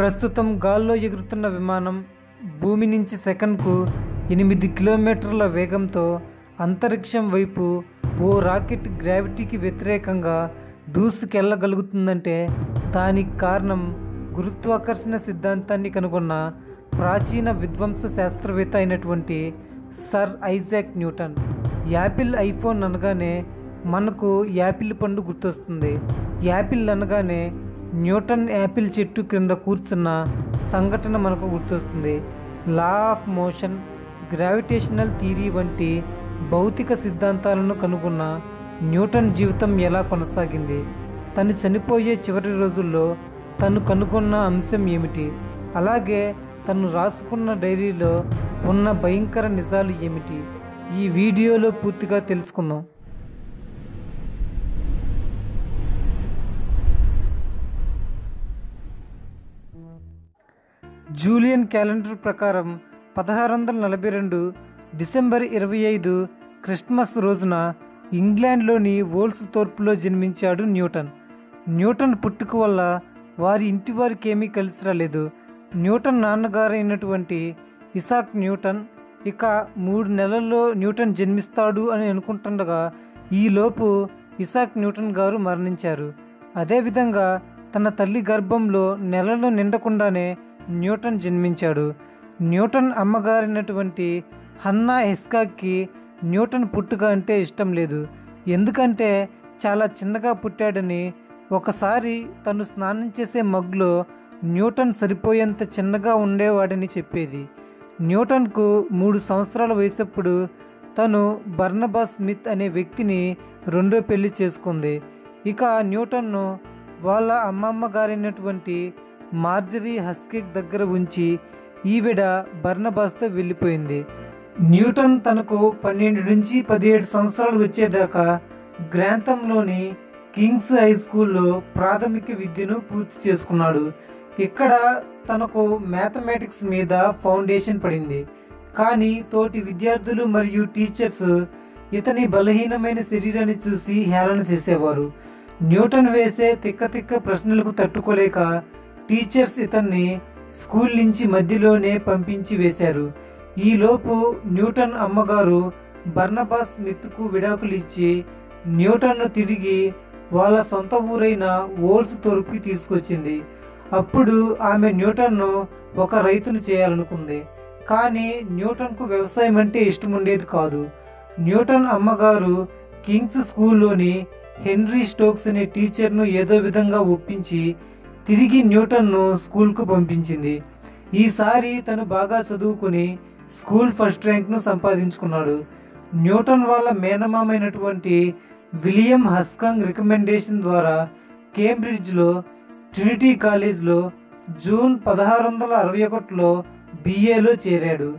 ప్రస్తుతం గాల్లో ఎగురుతున్న విమానం భూమి నుంచి సెకన్కు ఎనిమిది కిలోమీటర్ల వేగంతో అంతరిక్షం వైపు ఓ రాకెట్ గ్రావిటీకి వ్యతిరేకంగా దూసుకెళ్ళగలుగుతుందంటే దానికి కారణం గురుత్వాకర్షణ సిద్ధాంతాన్ని కనుగొన్న ప్రాచీన విధ్వంస శాస్త్రవేత్త అయినటువంటి sir Isaac Newton. Apple iPhone అనగానే మనకు యాపిల్ పండు గుర్తొస్తుంది. యాపిల్ అనగానే న్యూటన్ యాపిల్ చెట్టు క్రింద కూర్చున్న సంఘటన మనకు గుర్తొస్తుంది. Law of motion gravitational theory వంటి భౌతిక సిద్ధాంతాలను కనుగొన్న న్యూటన్ జీవితం ఎలా కొనసాగింది? తను చనిపోయే చివరి రోజుల్లో తను కనుగొన్న అంశం ఏమిటి? అలాగే తను రాసుకున్న డైరీలో ఉన్న భయంకర నిజాలు ఏమిటి? ఈ వీడియోలో పూర్తిగా తెలుసుకుందాం. జూలియన్ క్యాలెండర్ ప్రకారం పదహారు వందల నలభై రెండు డిసెంబర్ ఇరవై ఐదు క్రిస్మస్ రోజున ఇంగ్లాండ్లోని వోల్స్ తోర్పులో జన్మించాడు న్యూటన్. న్యూటన్ పుట్టుక వల్ల వారి ఇంటి వారికి ఏమీ కలిసి రాలేదు. న్యూటన్ నాన్నగారైనటువంటి ఇసాక్ న్యూటన్ ఇక మూడు నెలల్లో న్యూటన్ జన్మిస్తాడు అని అనుకుంటుండగా ఈలోపు ఇసాక్ న్యూటన్ గారు మరణించారు. అదేవిధంగా తన తల్లి గర్భంలో నెలలు నిండకుండానే న్యూటన్ జన్మించాడు. న్యూటన్ అమ్మగారైనటువంటి హన్నా హెస్కాక్కి న్యూటన్ పుట్టుక అంటే ఇష్టం లేదు. ఎందుకంటే చాలా చిన్నగా పుట్టాడని ఒకసారి తను స్నానం చేసే మగ్గులో న్యూటన్ సరిపోయేంత చిన్నగా ఉండేవాడని చెప్పేది. న్యూటన్కు మూడు సంవత్సరాల వయసప్పుడు తను బర్నబా స్మిత్ అనే వ్యక్తిని రెండో పెళ్ళి చేసుకుంది. ఇక న్యూటన్ను వాళ్ళ అమ్మమ్మ గారైనటువంటి మార్జరీ హస్కిక్ దగ్గర ఉంచి ఈవిడ బర్నబాస్తో వెళ్ళిపోయింది. న్యూటన్ తనకు పన్నెండు నుంచి పదిహేడు సంవత్సరాలు వచ్చేదాకా గ్రాంతంలోని కింగ్స్ హై స్కూల్లో ప్రాథమిక విద్యను పూర్తి చేసుకున్నాడు. ఇక్కడ తనకు మ్యాథమెటిక్స్ మీద ఫౌండేషన్ పడింది. కానీ తోటి విద్యార్థులు మరియు టీచర్స్ ఇతని బలహీనమైన శరీరాన్ని చూసి హేళన చేసేవారు. న్యూటన్ వేసే తిక్క తిక్క ప్రశ్నలకు తట్టుకోలేక టీచర్స్ ఇతన్ని స్కూల్ నుంచి మధ్యలోనే పంపించి వేశారు. ఈలోపు న్యూటన్ అమ్మగారు బర్నబాస్ స్మిత్కు విడాకులు ఇచ్చి న్యూటన్ను తిరిగి వాళ్ళ సొంత ఊరైన ఓల్స్ తొరుపుకి తీసుకొచ్చింది. అప్పుడు ఆమె న్యూటన్ను ఒక రైతును చేయాలనుకుంది. కానీ న్యూటన్కు వ్యవసాయం అంటే ఇష్టం ఉండేది కాదు. న్యూటన్ అమ్మగారు కింగ్స్ స్కూల్లోని హెన్రీ స్టోక్స్ అనే టీచర్ను ఏదో విధంగా ఒప్పించి తిరిగి న్యూటన్ను స్కూల్కు పంపించింది. ఈసారి తను బాగా చదువుకుని స్కూల్ ఫస్ట్ ర్యాంక్ను సంపాదించుకున్నాడు. న్యూటన్ వాళ్ళ మేనమామైనటువంటి విలియం హస్కంగ్ రికమెండేషన్ ద్వారా కేంబ్రిడ్జ్లో ట్రినిటీ కాలేజ్లో జూన్ పదహారు వందల అరవై ఒకటిలో బిఏలో చేరాడు.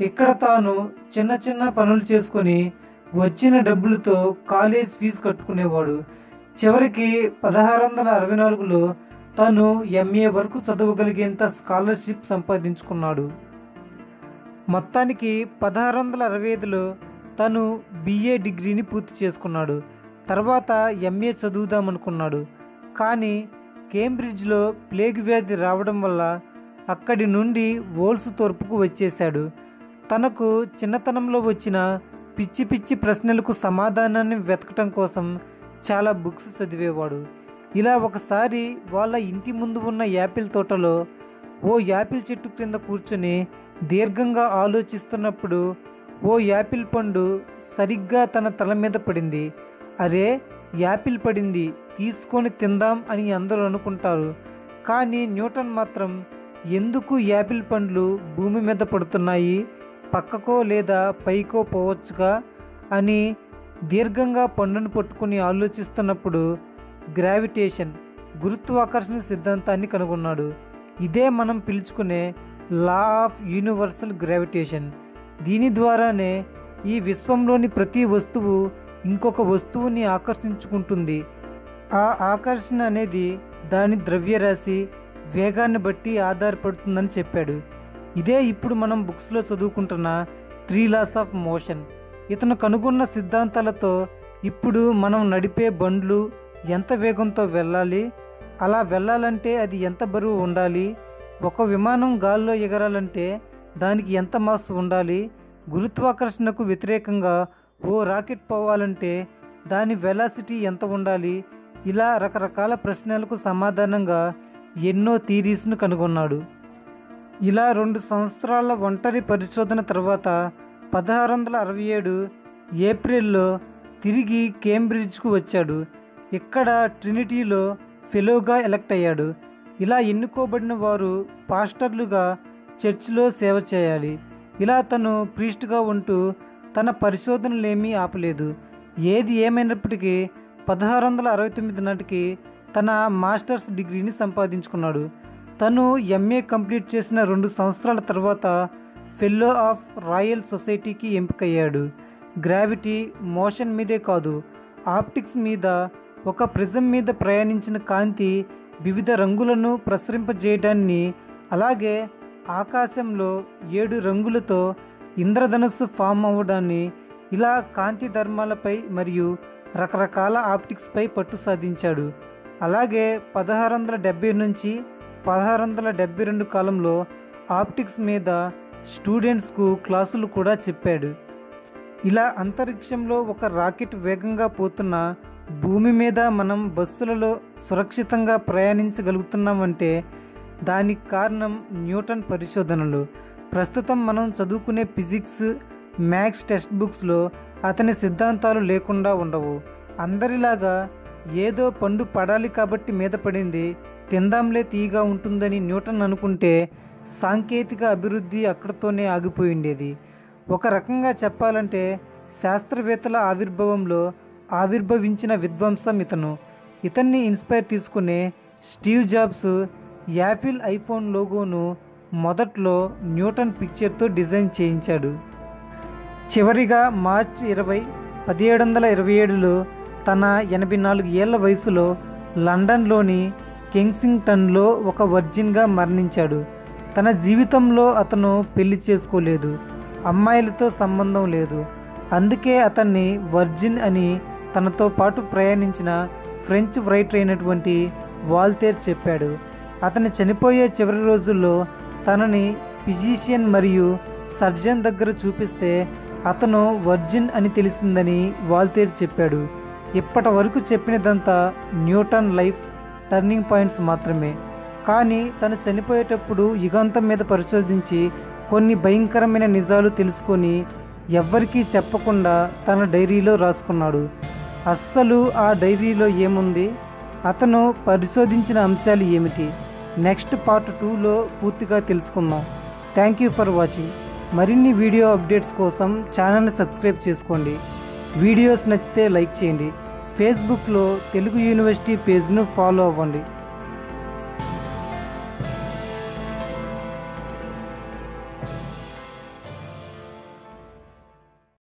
ఇక్కడ తాను చిన్న చిన్న పనులు చేసుకొని వచ్చిన డబ్బులతో కాలేజ్ ఫీజు కట్టుకునేవాడు. చివరికి పదహారు వందల అరవై నాలుగులో తను ఎంఏ వరకు చదవగలిగేంత స్కాలర్షిప్ సంపాదించుకున్నాడు. మొత్తానికి పదహారు వందల అరవై ఐదులో తను బిఏ డిగ్రీని పూర్తి చేసుకున్నాడు. తర్వాత ఎంఏ చదువుదామనుకున్నాడు. కానీ కేంబ్రిడ్జ్లో ప్లేగ్ వ్యాధి రావడం వల్ల అక్కడి నుండి ఓల్స్ తోర్పుకు వచ్చేశాడు. తనకు చిన్నతనంలో వచ్చిన పిచ్చి పిచ్చి ప్రశ్నలకు సమాధానాన్ని వెతకటం కోసం చాలా బుక్స్ చదివేవాడు. ఇలా ఒకసారి వాళ్ళ ఇంటి ముందు ఉన్న యాపిల్ తోటలో ఓ యాపిల్ చెట్టు క్రింద కూర్చొని దీర్ఘంగా ఆలోచిస్తున్నప్పుడు ఓ యాపిల్ పండు సరిగ్గా తన తల మీద పడింది. అరే యాపిల్ పడింది తీసుకొని తిందాం అని అందరూ అనుకుంటారు. కానీ న్యూటన్ మాత్రం ఎందుకు యాపిల్ పండ్లు భూమి మీద పడుతున్నాయి? పక్కకో లేదా పైకో పోవచ్చుగా? అని దీర్ఘంగా పండును పట్టుకుని ఆలోచిస్తున్నప్పుడు గ్రావిటేషన్ గురుత్వాకర్షణ సిద్ధాంతాన్ని కనుగొన్నాడు. ఇదే మనం పిలుచుకునే లా ఆఫ్ యూనివర్సల్ గ్రావిటేషన్ దీని ద్వారానే ఈ విశ్వంలోని ప్రతి వస్తువు ఇంకొక వస్తువుని ఆకర్షించుకుంటుంది. ఆ ఆకర్షణ అనేది దాని ద్రవ్యరాశి వేగాన్ని బట్టి ఆధారపడుతుందని చెప్పాడు. ఇదే ఇప్పుడు మనం బుక్స్లో చదువుకుంటున్న త్రీ లాస్ ఆఫ్ మోషన్ ఇతను కనుగొన్న సిద్ధాంతాలతో ఇప్పుడు మనం నడిపే బండ్లు ఎంత వేగంతో వెళ్ళాలి? అలా వెళ్ళాలంటే అది ఎంత బరువు ఉండాలి? ఒక విమానం గాల్లో ఎగరాలంటే దానికి ఎంత మాస్ ఉండాలి? గురుత్వాకర్షణకు వ్యతిరేకంగా ఓ రాకెట్ పోవాలంటే దాని వెలాసిటీ ఎంత ఉండాలి? ఇలా రకరకాల ప్రశ్నలకు సమాధానంగా ఎన్నో థీరీస్ను కనుగొన్నాడు. ఇలా రెండు సంవత్సరాల ఒంటరి పరిశోధన తర్వాత పదహారు వందల అరవై ఏడు ఏప్రిల్లో తిరిగి కేంబ్రిడ్జ్కు వచ్చాడు. ఇక్కడ ట్రినిటీలో ఫెలోగా ఎలక్ట్ అయ్యాడు. ఇలా ఎన్నుకోబడిన వారు పాస్టర్లుగా చర్చిలో సేవ చేయాలి. ఇలా తను ప్రీస్ట్గా ఉంటూ తన పరిశోధనలేమీ ఆపలేదు. ఏది ఏమైనప్పటికీ పదహారు వందల అరవై తొమ్మిది నాటికి తన మాస్టర్స్ డిగ్రీని సంపాదించుకున్నాడు. తను ఎంఏ కంప్లీట్ చేసిన రెండు సంవత్సరాల తర్వాత ఫెల్లో ఆఫ్ రాయల్ సొసైటీకి ఎంపికయ్యాడు. గ్రావిటీ మోషన్ మీదే కాదు ఆప్టిక్స్ మీద ఒక ప్రిజం మీద ప్రయాణించిన కాంతి వివిధ రంగులను ప్రసరింపజేయడాన్ని అలాగే ఆకాశంలో ఏడు రంగులతో ఇంద్రధనుస్సు ఫామ్ అవ్వడాన్ని ఇలా కాంతి ధర్మాలపై మరియు రకరకాల ఆప్టిక్స్పై పట్టు సాధించాడు. అలాగే పదహారు వందల డెబ్బై నుంచి పదహారు వందల డెబ్బై రెండు కాలంలో ఆప్టిక్స్ మీద స్టూడెంట్స్కు క్లాసులు కూడా చెప్పాడు. ఇలా అంతరిక్షంలో ఒక రాకెట్ వేగంగా పోతున్న భూమి మీద మనం బస్సులలో సురక్షితంగా ప్రయాణించగలుగుతున్నామంటే దానికి కారణం న్యూటన్ పరిశోధనలు. ప్రస్తుతం మనం చదువుకునే ఫిజిక్స్ మ్యాథ్స్ టెక్స్ట్ బుక్స్లో అతని సిద్ధాంతాలు లేకుండా ఉండవు. అందరిలాగా ఏదో పండు పడాలి కాబట్టి మీద పడింది తిందాంలే తీగా ఉంటుందని న్యూటన్ అనుకుంటే సాంకేతిక అభివృద్ధి అక్కడితోనే ఆగిపోయిండేది ఒక రకంగా చెప్పాలంటే శాస్త్రవేత్తల ఆవిర్భావంలో ఆవిర్భవించిన విధ్వంసం ఇతను. ఇతన్ని ఇన్స్పైర్ తీసుకునే స్టీవ్ జాబ్స్ యాపిల్ ఐఫోన్ లోగోను మొదట్లో న్యూటన్ పిక్చర్తో డిజైన్ చేయించాడు. చివరిగా మార్చ్ ఇరవై పదిహేడు వందల ఇరవై ఏడులో తన ఎనభై నాలుగు ఏళ్ళ వయసులో లండన్లోని కెంగ్సింగ్టన్లో ఒక వర్జిన్గా మరణించాడు. తన జీవితంలో అతను పెళ్ళి చేసుకోలేదు. అమ్మాయిలతో సంబంధం లేదు. అందుకే అతన్ని వర్జిన్ అని తనతో పాటు ప్రయాణించిన ఫ్రెంచ్ రైటర్ అయినటువంటి వాల్తేర్ చెప్పాడు అతను చనిపోయే చివరి రోజుల్లో తనని ఫిజీషియన్ మరియు సర్జన్ దగ్గర చూపిస్తే అతను వర్జిన్ అని తెలిసిందని వాల్తేర్ చెప్పాడు. ఇప్పటి వరకు చెప్పినదంతా న్యూటన్ లైఫ్ టర్నింగ్ పాయింట్స్ మాత్రమే. కానీ తను చనిపోయేటప్పుడు యుగాంతం మీద పరిశోధించి కొన్ని భయంకరమైన నిజాలు తెలుసుకొని ఎవ్వరికీ చెప్పకుండా తన డైరీలో రాసుకున్నాడు. అస్సలు ఆ డైరీలో ఏముంది? అతను పరిశోధించిన అంశాలు ఏమిటి? నెక్స్ట్ పార్ట్ టూలో పూర్తిగా తెలుసుకుందాం. థ్యాంక్ యూ ఫర్ వాచింగ్ మరిన్ని వీడియో అప్డేట్స్ కోసం ఛానల్ని సబ్స్క్రైబ్ చేసుకోండి. వీడియోస్ నచ్చితే లైక్ చేయండి. ఫేస్బుక్లో తెలుగు యూనివర్సిటీ పేజ్ను ఫాలో అవ్వండి.